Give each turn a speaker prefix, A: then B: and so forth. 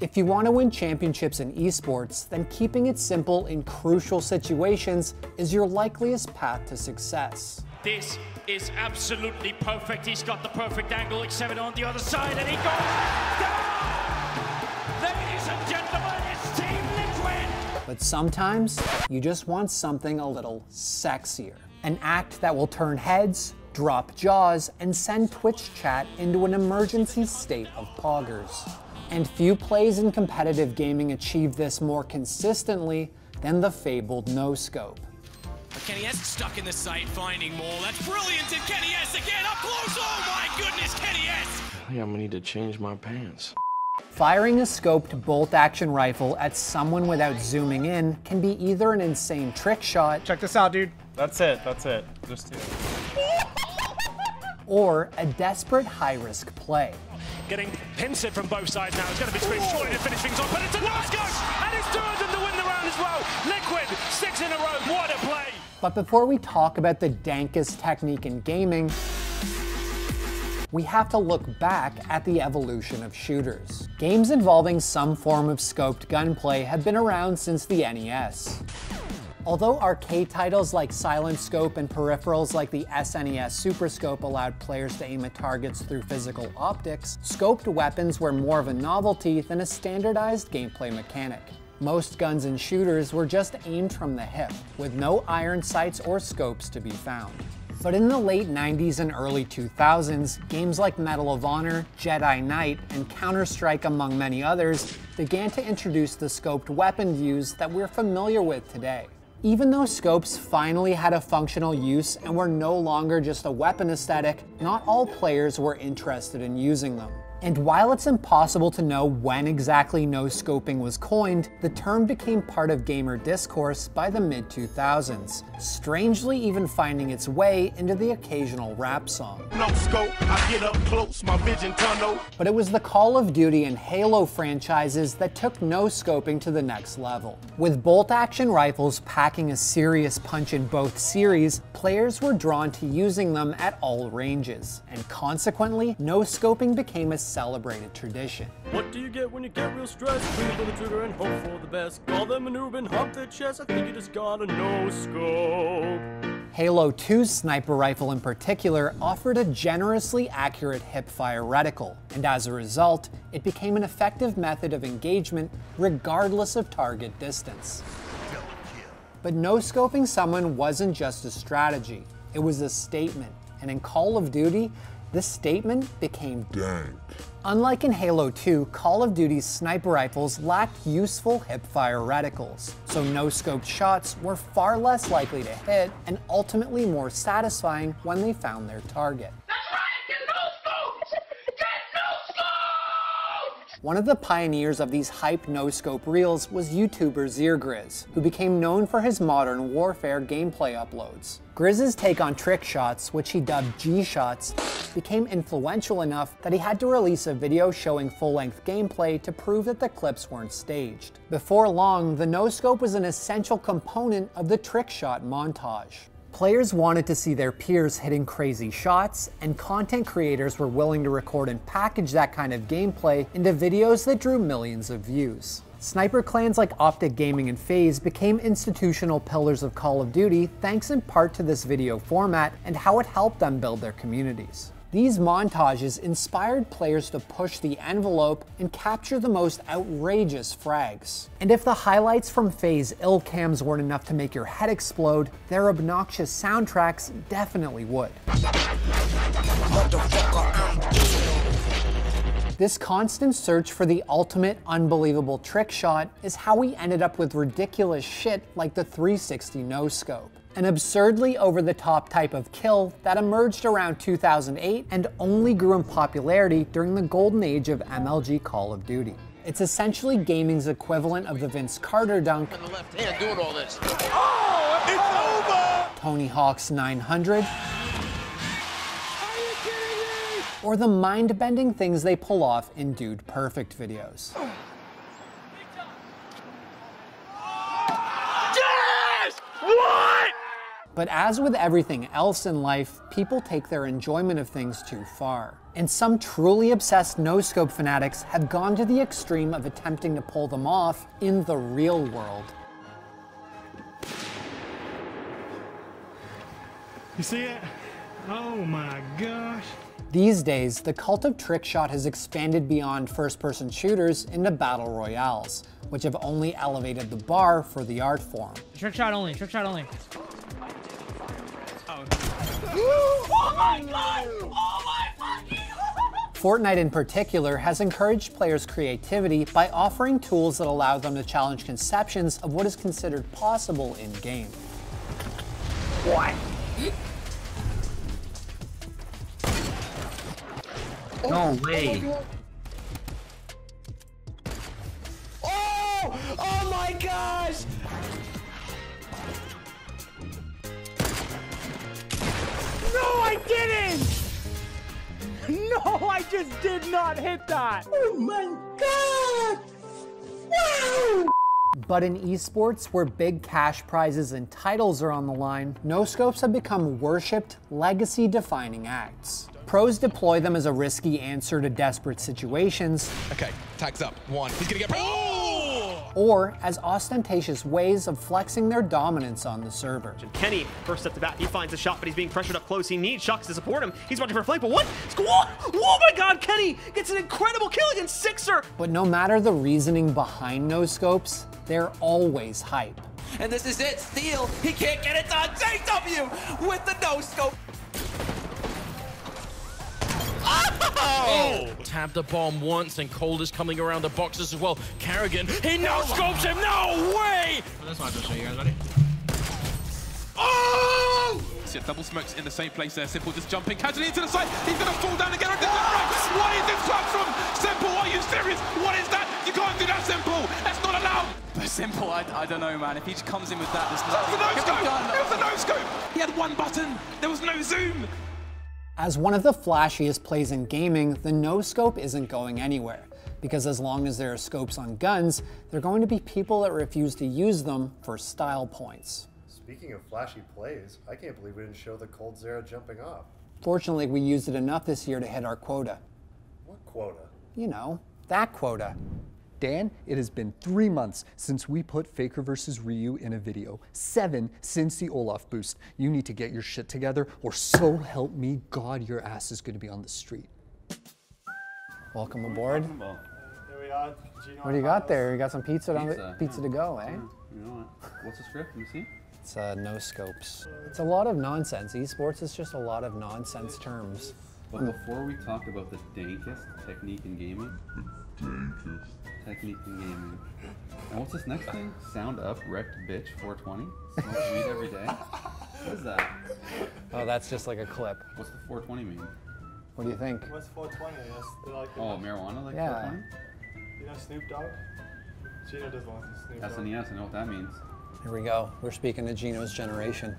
A: If you want to win championships in esports, then keeping it simple in crucial situations is your likeliest path to success.
B: This is absolutely perfect. He's got the perfect angle, except on the other side, and he goes down! Ladies and gentlemen, it's Team Liquid!
A: But sometimes you just want something a little sexier. An act that will turn heads, drop jaws, and send Twitch chat into an emergency state of poggers and few plays in competitive gaming achieve this more consistently than the fabled no-scope.
C: kennyS stuck in the sight, finding more. That's brilliant, and kennyS again up close. Oh my goodness, kennyS!
D: I think I'm gonna need to change my pants.
A: Firing a scoped bolt-action rifle at someone without zooming in can be either an insane trick shot.
E: Check this out, dude. That's it. That's it. Just two.
A: Or a desperate high-risk play
B: getting pincered from both sides now. It's going to be Scream shortly to finish things off, but it's a no-scope, and it's two of them to win the round as well. Liquid, six in a row, what a play.
A: But before we talk about the dankest technique in gaming, we have to look back at the evolution of shooters. Games involving some form of scoped gunplay have been around since the NES. Although arcade titles like Silent Scope and peripherals like the SNES Super Scope allowed players to aim at targets through physical optics, scoped weapons were more of a novelty than a standardized gameplay mechanic. Most guns and shooters were just aimed from the hip, with no iron sights or scopes to be found. But in the late 90s and early 2000s, games like Medal of Honor, Jedi Knight, and Counter-Strike among many others began to introduce the scoped weapon views that we're familiar with today. Even though scopes finally had a functional use and were no longer just a weapon aesthetic, not all players were interested in using them. And while it's impossible to know when exactly no-scoping was coined, the term became part of gamer discourse by the mid-2000s, strangely even finding its way into the occasional rap song.
F: No scope, I get up close, my vision tunnel.
A: But it was the Call of Duty and Halo franchises that took no-scoping to the next level. With bolt-action rifles packing a serious punch in both series, players were drawn to using them at all ranges, and consequently, no-scoping became a celebrated tradition.
G: What do you get when you get real stressed? Swing for the trigger and hope for the best. Call them maneuver and hump their chest. I think you just got a no scope.
A: Halo 2's sniper rifle in particular offered a generously accurate hip-fire reticle, and as a result, it became an effective method of engagement regardless of target distance. But no-scoping someone wasn't just a strategy, it was a statement, and in Call of Duty, this statement became dank. Unlike in Halo 2, Call of Duty's sniper rifles lacked useful hip-fire reticles, so no-scoped shots were far less likely to hit and ultimately more satisfying when they found their target. One of the pioneers of these hype no-scope reels was YouTuber zzirGrizz, who became known for his modern warfare gameplay uploads. Grizz's take on trick shots, which he dubbed G-shots, became influential enough that he had to release a video showing full-length gameplay to prove that the clips weren't staged. Before long, the no-scope was an essential component of the trick shot montage. Players wanted to see their peers hitting crazy shots, and content creators were willing to record and package that kind of gameplay into videos that drew millions of views. Sniper clans like OpTic Gaming and FaZe became institutional pillars of Call of Duty thanks in part to this video format and how it helped them build their communities. These montages inspired players to push the envelope and capture the most outrageous frags. And if the highlights from FaZe ILLCAMS weren't enough to make your head explode, their obnoxious soundtracks definitely would. This constant search for the ultimate unbelievable trick shot is how we ended up with ridiculous shit like the 360 no scope an absurdly over-the-top type of kill that emerged around 2008 and only grew in popularity during the golden age of MLG Call of Duty. It's essentially gaming's equivalent of the Vince Carter dunk,
H: the left hand doing all this.
F: Oh, it's over!
A: Tony Hawk's 900, or the mind-bending things they pull off in Dude Perfect videos. But as with everything else in life, people take their enjoyment of things too far. And some truly obsessed no-scope fanatics have gone to the extreme of attempting to pull them off in the real world.
B: You see it? Oh my gosh.
A: These days, the cult of trickshot has expanded beyond first-person shooters into battle royales, which have only elevated the bar for the art form.
H: Trick shot only, trick shot only.
A: Fortnite in particular has encouraged players' creativity by offering tools that allow them to challenge conceptions of what is considered possible in game. What?
I: No way.
C: Oh! Oh my gosh!
H: No, I just did not hit that! Oh my god!
A: Wow! But in esports, where big cash prizes and titles are on the line, no scopes have become worshipped, legacy defining acts. Pros deploy them as a risky answer to desperate situations.
J: Okay, tags up. One. He's gonna get. Oh!
A: Or as ostentatious ways of flexing their dominance on the server.
K: And Kenny, first step to bat, he finds a shot, but he's being pressured up close. He needs shox to support him. He's watching for a flank, but what? Oh, oh my god, Kenny gets an incredible kill against Sixer!
A: But no matter the reasoning behind no scopes, they're always hype.
C: And this is it, Steal, he can't get it done. JW with the no scope.
L: Oh! Tap the bomb once, and Cold is coming around the boxes as well. Carrigan, he no scopes him. No way!
M: Oh, that's what I just show you guys. Ready?
J: Oh! See, double smokes in the same place there. s1mple just jumping casually into the side. He's gonna fall down again. At the. What is this clutch from s1mple? Are you serious? What is that? You can't do that, s1mple. That's not allowed.
N: But s1mple, I, I don't know, man. If he just comes in with that, there's
J: That was
N: nothing
J: a no
N: can be done.
J: scope. It was a no scope. He had one button. There was no zoom.
A: As one of the flashiest plays in gaming, the no scope isn't going anywhere. Because as long as there are scopes on guns, there are going to be people that refuse to use them for style points.
O: Speaking of flashy plays, I can't believe we didn't show the Coldzera jumping off.
A: Fortunately, we used it enough this year to hit our quota.
O: What quota?
A: You know, that quota.
P: Dan, it has been three months since we put Faker versus Ryu in a video. Seven since the Olaf boost. You need to get your shit together, or so help me God, your ass is going to be on the street.
A: Welcome aboard.
E: Here we are. Gino
A: What do you got there? You got some pizza, on
Q: Pizza,
A: the, pizza to go, eh?
Q: You know what? What's the script? Let me see.
A: It's uh, no scopes. It's a lot of nonsense. Esports is just a lot of nonsense terms.
Q: But before we talk about the dankest technique in gaming, technique in gaming. And what's this next thing? Sound up, wrecked bitch 420. Smoke weed every day. What is that?
A: Oh, that's just like a clip.
Q: What's the 420 mean?
A: What do you think?
E: What's 420? That's the, like the,
Q: Oh, marijuana like
A: Yeah.
Q: 420?
E: You know Snoop Dogg? Gino doesn't want to Snoop Dogg.
Q: SNES, I know what that means.
A: Here we go. We're speaking to Gino's generation.